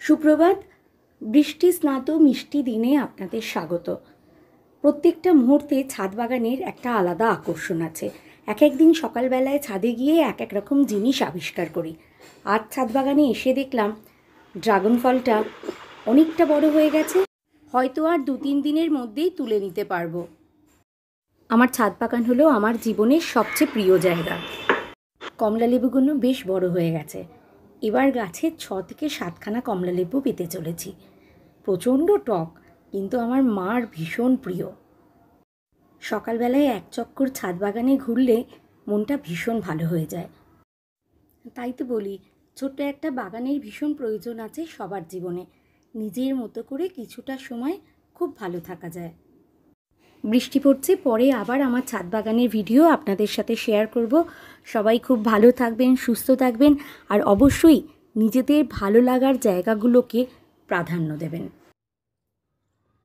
সুপ্রভাত, বৃষ্টি স্নাত মিষ্টি দিনে আপনাদের স্বাগত। প্রত্যেকটা মুহূর্তে ছাদ বাগানের একটা আলাদা আকর্ষণ আছে। এক এক দিন সকালবেলায় ছাদে গিয়ে এক এক রকম জিনিস আবিষ্কার করি। আজ ছাদ বাগানে এসে দেখলাম, ড্রাগন ফলটা অনেকটা বড় হয়ে গেছে। হয়তো আর দু তিন দিনের মধ্যেই তুলে নিতে পারব। আমার ছাদ বাগান হলো আমার জীবনের সবচেয়ে প্রিয় জায়গা। কমলা লেবুগুলো বেশ বড় হয়ে গেছে। এবার গাছে ছ থেকে সাতখানা কমলা লেবু পেতে চলেছি। প্রচণ্ড টক, কিন্তু আমার মার ভীষণ প্রিয়। সকালবেলায় এক চক্কর ছাদ বাগানে ঘুরলে মনটা ভীষণ ভালো হয়ে যায়। তাই তো বলি, ছোট্ট একটা বাগানের ভীষণ প্রয়োজন আছে সবার জীবনে। নিজের মতো করে কিছুটা সময় খুব ভালো থাকা যায়। বৃষ্টি পড়ছে, পরে আবার আমার ছাদ বাগানের ভিডিও আপনাদের সাথে শেয়ার করব। সবাই খুব ভালো থাকবেন, সুস্থ থাকবেন, আর অবশ্যই নিজেদের ভালো লাগার জায়গাগুলোকে প্রাধান্য দেবেন।